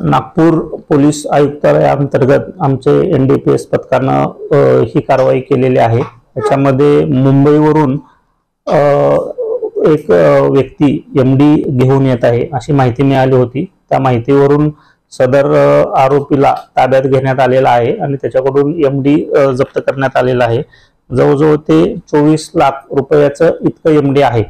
Nagpur police आयुक्तालयाअंतर्गत आमचे N D P S पथकानं ही कारवाई केलेली आहे. त्याच्यामध्ये मुंबईवरून एक व्यक्ती एम डी घेऊन येत आहे अशी माहिती मिळाली होती. त्या माहितीवरून सदर आरोपीला ताब्यात घेण्यात आलेला आहे आणि त्याच्याकडून एम डी जप्त करण्यात आलेला आहे. जवळजवळ ते चोवीस लाख रुपयाचं इतकं एम डी आहे.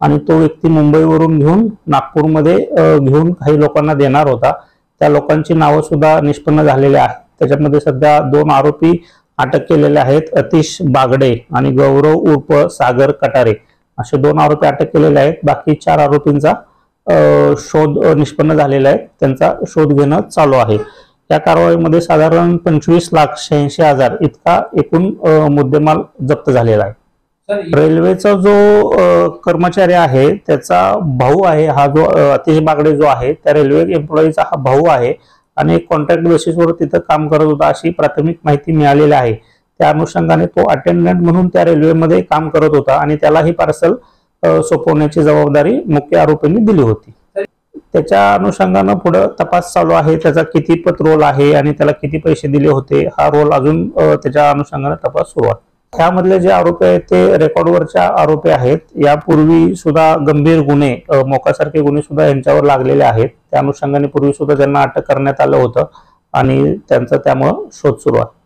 आणि तो व्यक्ती मुंबईवरून घेऊन नागपूरमध्ये घेऊन काही लोकांना देणार होता. त्या लोकांची नावं सुद्धा निष्पन्न झालेली आहेत. त्याच्यामध्ये सध्या दोन आरोपी अटक केलेले आहेत अतिश बागडे आणि गौरव उर्फ सागर कटारे. असे दोन आरोपी अटक केलेले आहेत. बाकी चार आरोपींचा शोध निष्पन्न झालेला आहे. त्यांचा शोध घेणं चालू आहे. या कारवाईमध्ये साधारण पंचवीस लाख शहाऐंशी हजार इतका एकूण मुद्देमाल जप्त झालेला आहे. रेल्वेचा जो कर्मचारी आहे त्याचा भाऊ आहे हा जो अतिश बागडे जो आहे त्या रेल्वे एम्प्लॉईचा हा भाऊ आहे आणि कॉन्ट्रॅक्ट बेसिसवर तिथं काम करत होता अशी प्राथमिक माहिती मिळालेली आहे. त्या अनुषंगाने तो अटेंडंट म्हणून त्या रेल्वेमध्ये काम करत होता आणि त्याला ही पार्सल सोपवण्याची जबाबदारी मुख्य आरोपींनी दिली होती. त्याच्या अनुषंगानं पुढे तपास चालू आहे त्याचा किती पत रोल आहे आणि त्याला किती पैसे दिले होते हा रोल अजून त्याच्या अनुषंगाने तपास सुरू आहे. त्यामधले जे आरोपी आहेत ते रेकॉर्डवरच्या आरोपी आहेत. यापूर्वी सुद्धा गंभीर गुन्हे मोकासारखे गुन्हे सुद्धा यांच्यावर लागलेले आहेत. त्या अनुषंगाने पूर्वी सुद्धा त्यांना अटक करण्यात आलं होतं आणि त्यांचा त्यामुळं शोध सुरू आहे.